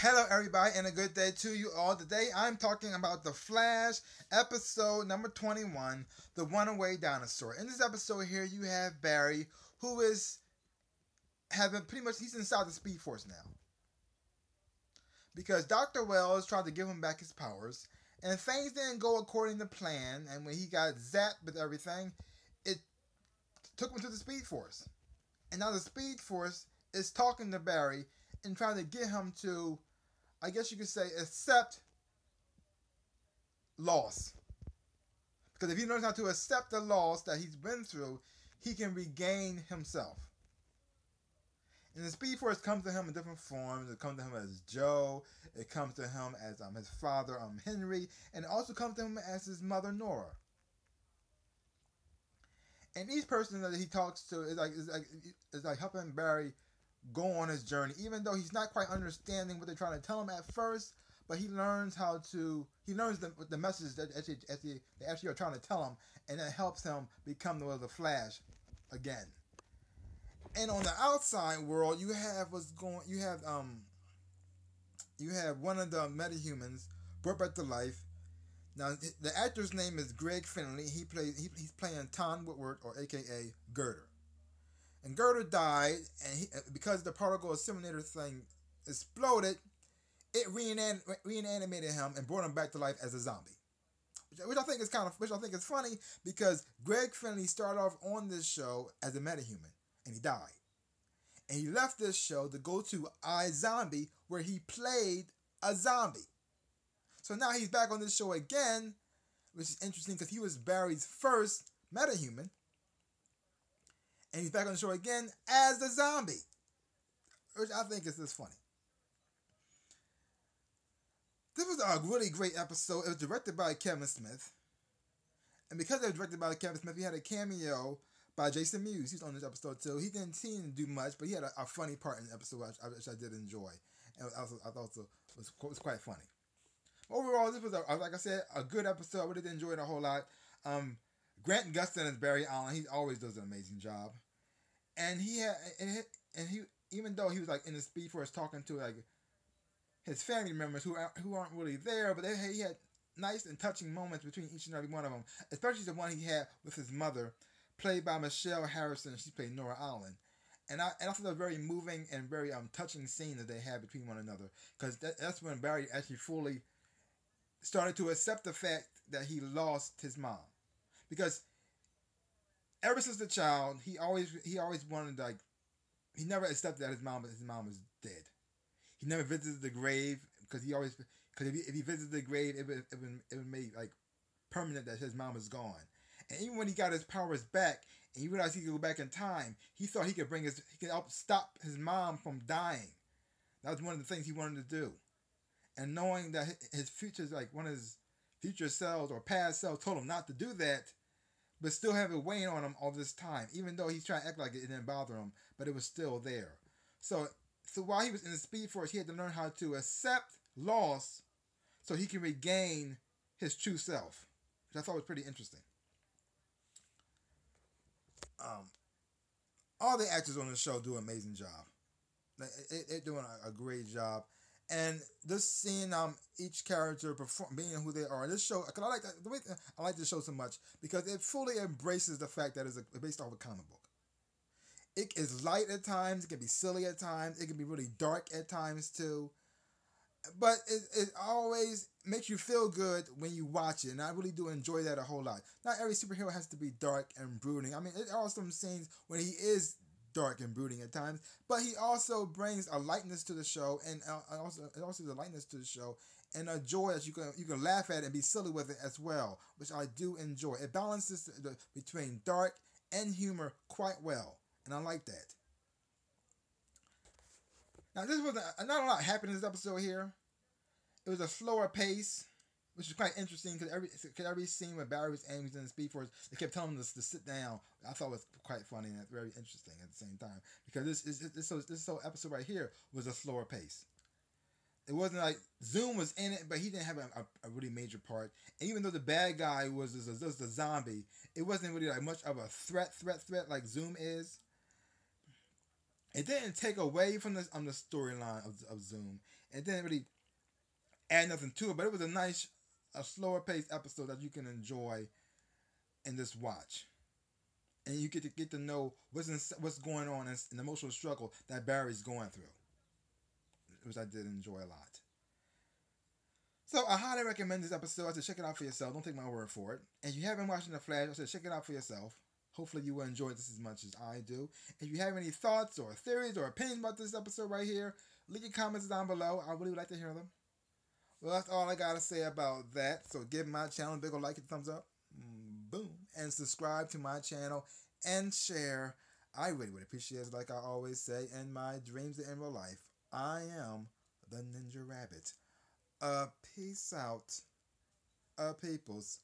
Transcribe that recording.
Hello, everybody, and a good day to you all. Today, I'm talking about The Flash, episode number 21, The Runaway Dinosaur. In this episode here, you have Barry, who is having pretty much, he's inside the Speed Force now. Because Dr. Wells tried to give him back his powers, and things didn't go according to plan, and when he got zapped with everything, it took him to the Speed Force. And now the Speed Force is talking to Barry and trying to get him to, I guess you could say, accept loss. Because if he learns how to accept the loss that he's been through, he can regain himself. And the Speed Force comes to him in different forms. It comes to him as Joe. It comes to him as um, his father, um, Henry. And it also comes to him as his mother, Nora. And each person that he talks to is like is like is like helping Barry go on his journey, even though he's not quite understanding what they're trying to tell him at first. But he learns how to he learns the, the message that actually, actually they actually are trying to tell him, and that helps him become the, the Flash again. And on the outside world, you have what's going. You have um. You have one of the metahumans brought back to life. Now the actor's name is Greg Finley. He plays. He, he's playing Tom Woodward, or AKA Girder. And Girder died, and he, uh, because the particle assimilator thing exploded, it reanim- reanimated him and brought him back to life as a zombie. Which I think is kind of, which I think is funny because Greg Finley started off on this show as a metahuman, and he died. And he left this show to go to iZombie, where he played a zombie. So now he's back on this show again, which is interesting because he was Barry's first metahuman and he's back on the show again as the zombie, which I think is just funny. This was a really great episode. It was directed by Kevin Smith, and because it was directed by Kevin Smith, he had a cameo by Jason Mewes. He's on this episode too. He didn't seem to do much, but he had a, a funny part in the episode, which I, which I did enjoy, and also I thought it was was quite funny. Overall, this was a, like I said, a good episode. I really did enjoy it a whole lot. Um, Grant Gustin as Barry Allen. He always does an amazing job and he had and, and he even though he was like in the speed force talking to like his family members who aren't, who aren't really there, but they, he had nice and touching moments between each and every one of them, especially the one he had with his mother, played by Michelle Harrison. She played Nora Allen. And I, and I thought a very moving and very um touching scene that they had between one another because that, that's when Barry actually fully started to accept the fact that he lost his mom because ever since the child, he always he always wanted like he never accepted that his mom his mom was dead. He never visited the grave because he always because if he, if he visited the grave, it would it would, it would make like permanent that his mom is gone. And even when he got his powers back and he realized he could go back in time, he thought he could bring his he could help stop his mom from dying. That was one of the things he wanted to do. And knowing that his future, is like one of his future selves or past selves, told him not to do that, but still have it weighing on him all this time, even though he's trying to act like it, didn't bother him, but it was still there. So, so while he was in the Speed Force, he had to learn how to accept loss, so he can regain his true self, which I thought was pretty interesting. Um, all the actors on the show do an amazing job. They, they're doing a great job and just seeing um each character perform being who they are. This show, cause I like the way I like this show so much because it fully embraces the fact that it's a, based off a comic book. It is light at times. It can be silly at times. It can be really dark at times too. But it, it always makes you feel good when you watch it, and I really do enjoy that a whole lot. Not every superhero has to be dark and brooding. I mean, there are some scenes when he is dark and brooding at times, but he also brings a lightness to the show, and uh, also also the lightness to the show, and a joy that you can you can laugh at and be silly with it as well, which I do enjoy. It balances the, the, between dark and humor quite well, and I like that. Now this was a, not a lot happened in this episode here. It was a slower pace which is quite interesting because every cause every scene with Barry was aiming in Speed Force, they kept telling him to, sit down. I thought was quite funny and very interesting at the same time because this this this, this, this whole episode right here was a slower pace. It wasn't like Zoom was in it, but he didn't have a, a, a really major part. And even though the bad guy was just, a zombie, it wasn't really like much of a threat, threat, threat like Zoom is. It didn't take away from the on the storyline of, of Zoom. It didn't really add nothing to it, but it was a nice, a slower paced episode that you can enjoy in this watch. And you get to get to know what's in, what's going on in an emotional struggle that Barry's going through, which I did enjoy a lot. So I highly recommend this episode. I said check it out for yourself. Don't take my word for it. And if you haven't watched The Flash, I said check it out for yourself. Hopefully you will enjoy this as much as I do. If you have any thoughts or theories or opinions about this episode right here, leave your comments down below. I really would like to hear them. Well, that's all I gotta say about that. So give my channel a big old like and thumbs up. Mm, boom. And subscribe to my channel and share. I really would appreciate it, like I always say, in my dreams and in real life. I am the Ninja Rabbit. Uh, peace out. Uh, peoples.